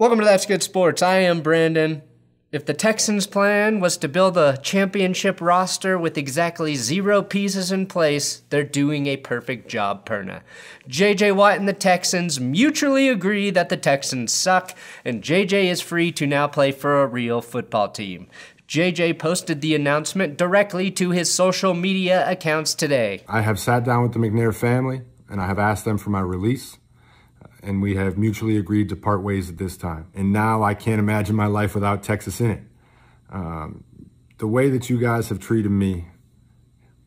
Welcome to That's Good Sports. I am Brandon. If the Texans' plan was to build a championship roster with exactly zero pieces in place, they're doing a perfect job, Perna. JJ Watt and the Texans mutually agree that the Texans suck, and JJ is free to now play for a real football team. JJ posted the announcement directly to his social media accounts today. I have sat down with the McNair family and I have asked them for my release and we have mutually agreed to part ways at this time. And now I can't imagine my life without Texas in it. Um, the way that you guys have treated me,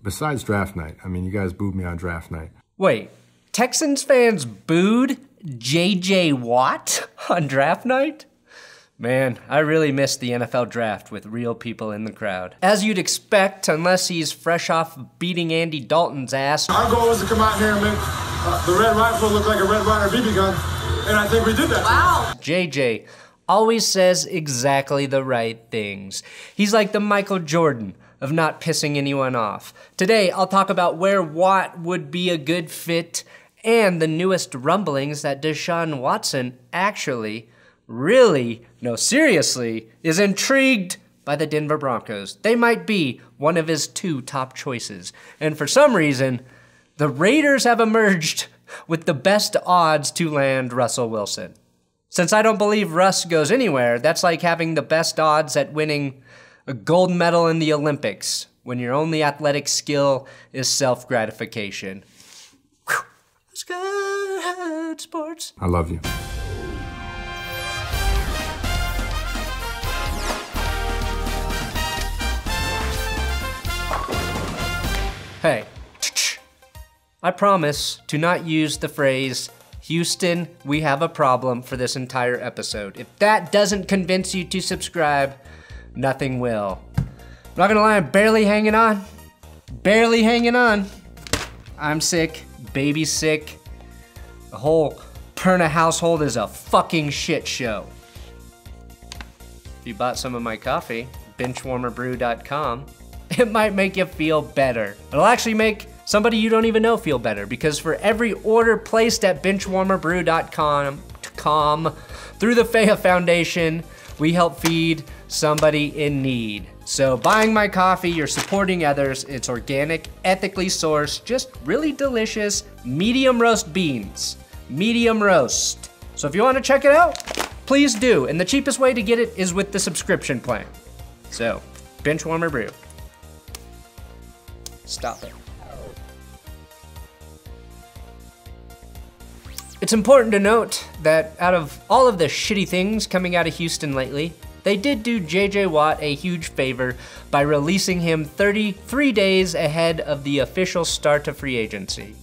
besides draft night, I mean, you guys booed me on draft night. Wait, Texans fans booed JJ Watt on draft night? Man, I really missed the NFL draft with real people in the crowd. As you'd expect, unless he's fresh off beating Andy Dalton's ass. Our goal was to come out here and make uh, the red rifle look like a red ryder BB gun, and I think we did that. Wow. JJ always says exactly the right things. He's like the Michael Jordan of not pissing anyone off. Today, I'll talk about where Watt would be a good fit and the newest rumblings that Deshaun Watson actually really, no, seriously, is intrigued by the Denver Broncos. They might be one of his two top choices. And for some reason, the Raiders have emerged with the best odds to land Russell Wilson. Since I don't believe Russ goes anywhere, that's like having the best odds at winning a gold medal in the Olympics when your only athletic skill is self gratification. Sports. I love you. I promise to not use the phrase, Houston, we have a problem for this entire episode. If that doesn't convince you to subscribe, nothing will. I'm not gonna lie, I'm barely hanging on. Barely hanging on. I'm sick, baby's sick. The whole Perna household is a fucking shit show. If you bought some of my coffee, benchwarmerbrew.com, it might make you feel better. It'll actually make somebody you don't even know feel better because for every order placed at benchwarmerbrew.com com, through the Faya Foundation, we help feed somebody in need. So buying my coffee, you're supporting others. It's organic, ethically sourced, just really delicious medium roast beans. Medium roast. So if you want to check it out, please do. And the cheapest way to get it is with the subscription plan. So, Benchwarmer Brew. Stop it. It's important to note that out of all of the shitty things coming out of Houston lately, they did do JJ Watt a huge favor by releasing him 33 days ahead of the official start of free agency,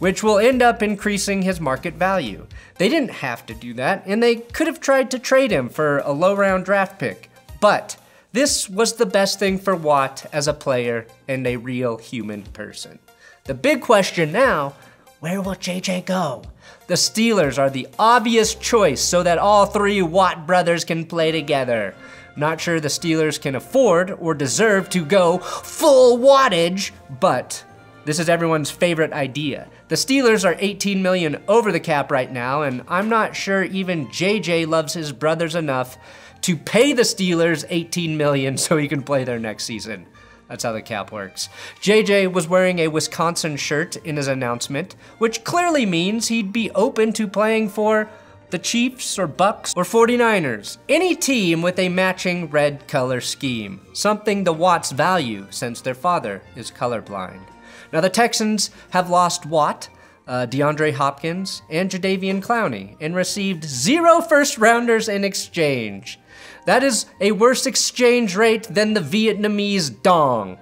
which will end up increasing his market value. They didn't have to do that, and they could have tried to trade him for a low round draft pick, but this was the best thing for Watt as a player and a real human person. The big question now where will JJ go? The Steelers are the obvious choice so that all three Watt brothers can play together. Not sure the Steelers can afford or deserve to go full wattage, but this is everyone's favorite idea. The Steelers are 18 million over the cap right now, and I'm not sure even JJ loves his brothers enough to pay the Steelers 18 million so he can play their next season. That's how the cap works. JJ was wearing a Wisconsin shirt in his announcement, which clearly means he'd be open to playing for the Chiefs or Bucks or 49ers. Any team with a matching red color scheme. Something the Watts value since their father is colorblind. Now the Texans have lost Watt, uh, DeAndre Hopkins, and Jadeveon Clowney and received zero first rounders in exchange. That is a worse exchange rate than the Vietnamese dong.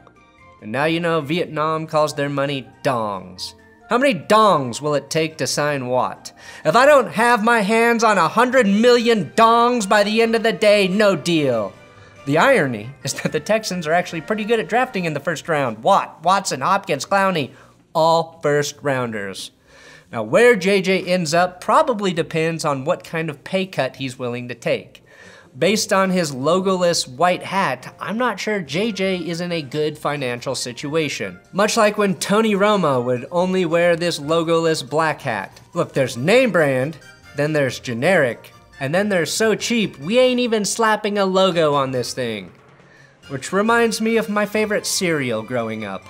And now you know Vietnam calls their money dongs. How many dongs will it take to sign Watt? If I don't have my hands on a hundred million dongs by the end of the day, no deal. The irony is that the Texans are actually pretty good at drafting in the first round. Watt, Watson, Hopkins, Clowney, all first rounders. Now, where JJ ends up probably depends on what kind of pay cut he's willing to take based on his logoless white hat, I'm not sure JJ is in a good financial situation. Much like when Tony Romo would only wear this logoless black hat. Look, there's name brand, then there's generic, And then they're so cheap, we ain't even slapping a logo on this thing. Which reminds me of my favorite cereal growing up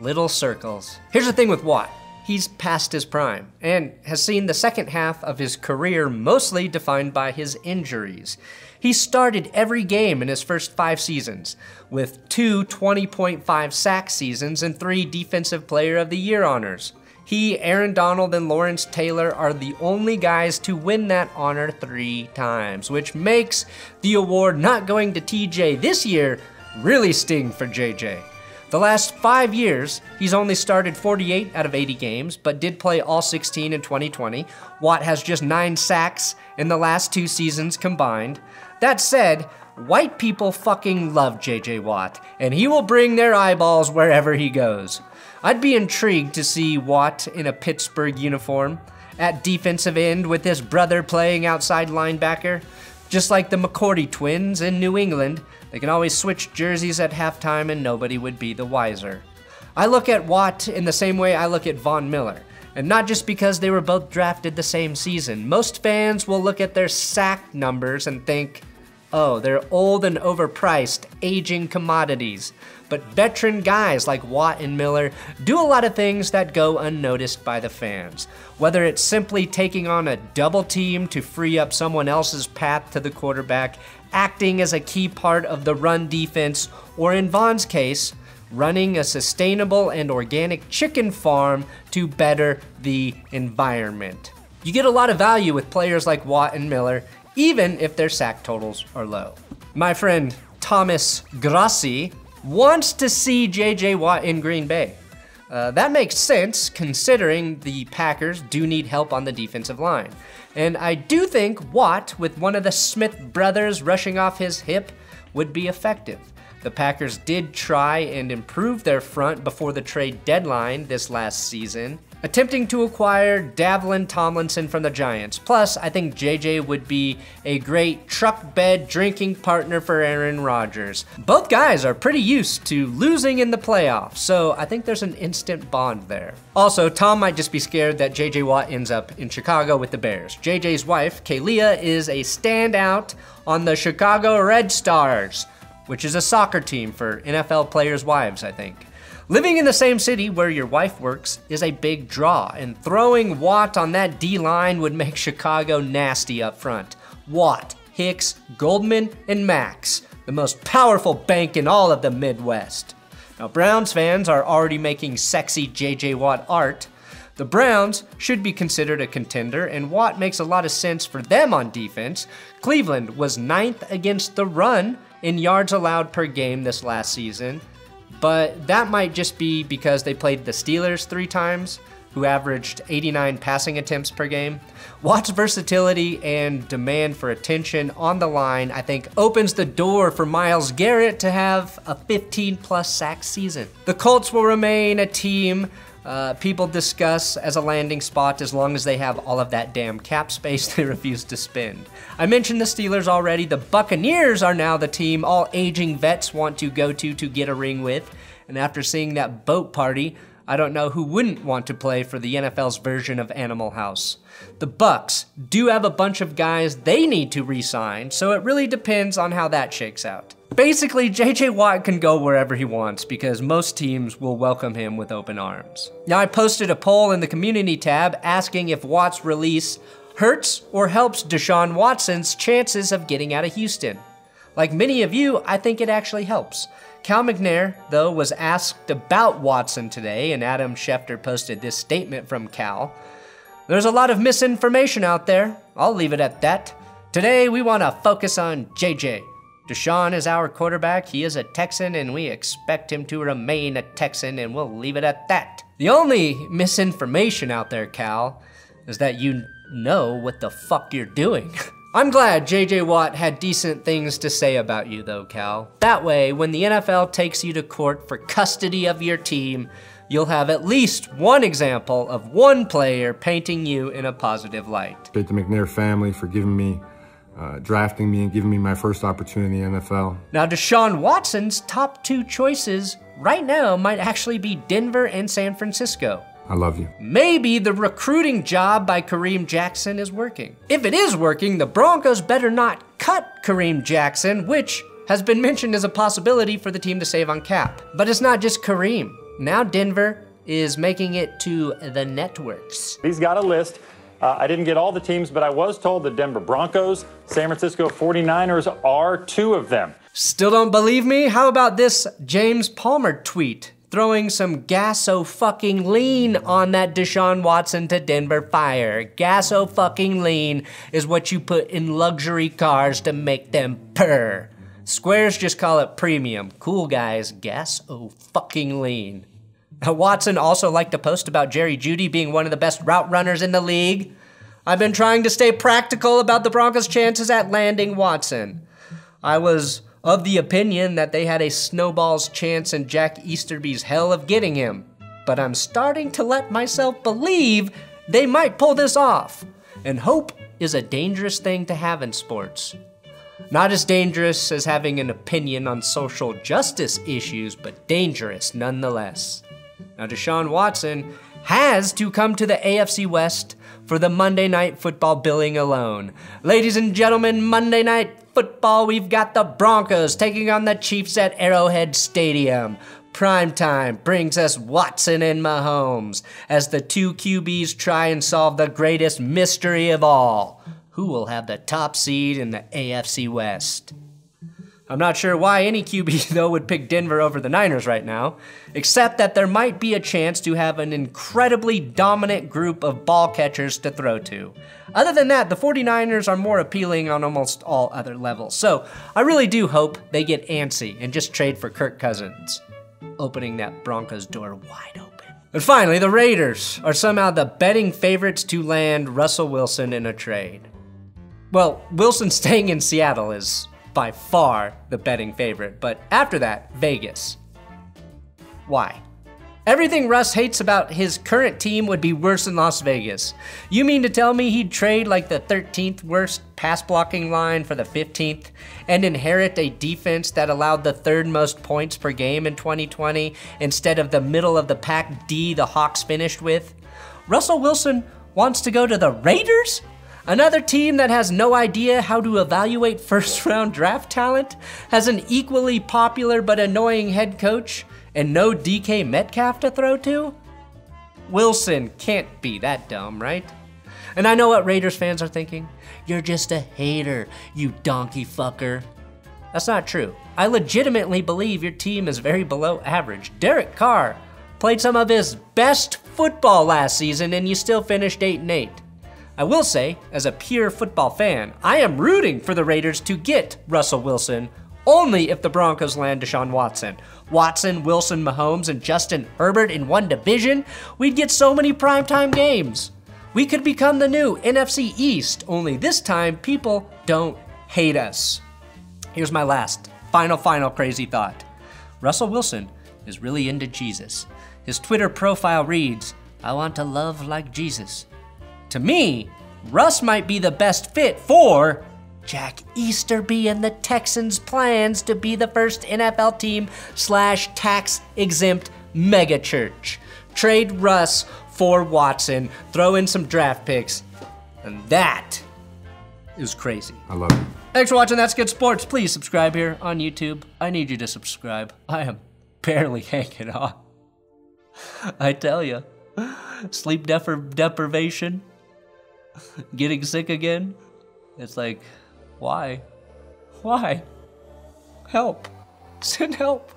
Little Circles. Here's the thing with Watt he's past his prime and has seen the second half of his career mostly defined by his injuries. He started every game in his first five seasons, with two 20.5 sack seasons and three Defensive Player of the Year honors. He, Aaron Donald, and Lawrence Taylor are the only guys to win that honor three times, which makes the award not going to TJ this year really sting for JJ. The last five years, he's only started 48 out of 80 games, but did play all 16 in 2020. Watt has just nine sacks in the last two seasons combined. That said, white people fucking love JJ Watt, and he will bring their eyeballs wherever he goes. I'd be intrigued to see Watt in a Pittsburgh uniform, at defensive end with his brother playing outside linebacker. Just like the McCourty twins in New England, they can always switch jerseys at halftime and nobody would be the wiser. I look at Watt in the same way I look at Von Miller. And not just because they were both drafted the same season. Most fans will look at their sack numbers and think, oh, they're old and overpriced, aging commodities. But veteran guys like Watt and Miller do a lot of things that go unnoticed by the fans. Whether it's simply taking on a double team to free up someone else's path to the quarterback, acting as a key part of the run defense, or in Von's case, running a sustainable and organic chicken farm to better the environment. You get a lot of value with players like Watt and Miller, even if their sack totals are low. My friend Thomas Grassi wants to see JJ Watt in Green Bay. Uh, that makes sense considering the Packers do need help on the defensive line. And I do think Watt, with one of the Smith brothers rushing off his hip, would be effective. The Packers did try and improve their front before the trade deadline this last season, attempting to acquire Dalvin Tomlinson from the Giants. Plus, I think JJ would be a great truck bed drinking partner for Aaron Rodgers. Both guys are pretty used to losing in the playoffs, so I think there's an instant bond there. Also, Tom might just be scared that JJ Watt ends up in Chicago with the Bears. JJ's wife, Kealia, is a standout on the Chicago Red Stars, which is a soccer team for NFL players' wives, I think. Living in the same city where your wife works is a big draw, and throwing Watt on that D line would make Chicago nasty up front. Watt, Hicks, Goldman, and Mack, the most powerful bank in all of the Midwest. Now, Browns fans are already making sexy JJ Watt art. The Browns should be considered a contender, and Watt makes a lot of sense for them on defense. Cleveland was ninth against the run in yards allowed per game this last season, but that might just be because they played the Steelers three times, who averaged 89 passing attempts per game. Watt's versatility and demand for attention on the line, I think, opens the door for Myles Garrett to have a 15 plus sack season. The Colts will remain a team uh, people discuss as a landing spot as long as they have all of that damn cap space they refuse to spend. I mentioned the Steelers already. The Buccaneers are now the team all aging vets want to go to to get a ring with. And after seeing that boat party, I don't know who wouldn't want to play for the NFL's version of Animal House. The Bucks do have a bunch of guys they need to re-sign, so it really depends on how that shakes out. Basically, JJ Watt can go wherever he wants because most teams will welcome him with open arms. Now, I posted a poll in the community tab asking if Watt's release hurts or helps Deshaun Watson's chances of getting out of Houston. Like many of you, I think it actually helps. Cal McNair, though, was asked about Watson today, and Adam Schefter posted this statement from Cal. There's a lot of misinformation out there. I'll leave it at that. Today, we want to focus on JJ. Deshaun is our quarterback. He is a Texan, and we expect him to remain a Texan, and we'll leave it at that. The only misinformation out there, Cal, is that you know what the fuck you're doing. I'm glad JJ Watt had decent things to say about you, though, Cal. That way, when the NFL takes you to court for custody of your team, you'll have at least one example of one player painting you in a positive light. Thank the McNair family for giving me, uh, drafting me and giving me my first opportunity in the NFL. Now, Deshaun Watson's top two choices right now might actually be Denver and San Francisco. I love you. Maybe the recruiting job by Kareem Jackson is working. If it is working, the Broncos better not cut Kareem Jackson, which has been mentioned as a possibility for the team to save on cap. But it's not just Kareem. Now Denver is making it to the networks. He's got a list. Uh, I didn't get all the teams, but I was told the Denver Broncos, San Francisco 49ers are two of them. Still don't believe me? How about this James Palmer tweet? Throwing some gaso fucking lean on that Deshaun Watson to Denver fire. Gaso fucking lean is what you put in luxury cars to make them purr. Squares just call it premium. Cool guys, gas oh fucking lean. Watson also liked to post about Jerry Jeudy being one of the best route runners in the league. I've been trying to stay practical about the Broncos' chances at landing Watson. I was of the opinion that they had a snowball's chance in Jack Easterby's hell of getting him, but I'm starting to let myself believe they might pull this off. And hope is a dangerous thing to have in sports. Not as dangerous as having an opinion on social justice issues, but dangerous nonetheless. Now, Deshaun Watson has to come to the AFC West for the Monday Night Football billing alone. Ladies and gentlemen, Monday Night Football, we've got the Broncos taking on the Chiefs at Arrowhead Stadium. Prime time brings us Watson and Mahomes as the two QBs try and solve the greatest mystery of all who will have the top seed in the AFC West. I'm not sure why any QB, though, would pick Denver over the Niners right now, except that there might be a chance to have an incredibly dominant group of ball catchers to throw to. Other than that, the 49ers are more appealing on almost all other levels. So I really do hope they get antsy and just trade for Kirk Cousins, opening that Broncos door wide open. And finally, the Raiders are somehow the betting favorites to land Russell Wilson in a trade. Well, Wilson staying in Seattle is by far the betting favorite, but after that, Vegas. Why? Everything Russ hates about his current team would be worse in Las Vegas. You mean to tell me he'd trade like the 13th worst pass blocking line for the 15th and inherit a defense that allowed the third most points per game in 2020 instead of the middle of the pack D the Hawks finished with? Russell Wilson wants to go to the Raiders? Another team that has no idea how to evaluate first round draft talent, has an equally popular but annoying head coach, and no DK Metcalf to throw to? Wilson can't be that dumb, right? And I know what Raiders fans are thinking. You're just a hater, you donkey fucker. That's not true. I legitimately believe your team is very below average. Derek Carr played some of his best football last season and you still finished 8 and 8. I will say, as a pure football fan, I am rooting for the Raiders to get Russell Wilson only if the Broncos land Deshaun Watson. Watson, Wilson, Mahomes, and Justin Herbert in one division, we'd get so many primetime games. We could become the new NFC East, only this time people don't hate us. Here's my last, final, final crazy thought. Russell Wilson is really into Jesus. His Twitter profile reads, I want to love like Jesus. To me, Russ might be the best fit for Jack Easterby and the Texans' plans to be the first NFL team slash tax exempt megachurch. Trade Russ for Watson, throw in some draft picks, and that is crazy. I love it. Thanks for watching That's Good Sports. Please subscribe here on YouTube. I need you to subscribe. I am barely hanging on. I tell you, sleep depri- deprivation, getting sick again. It's like, why? Why? Help. Send help.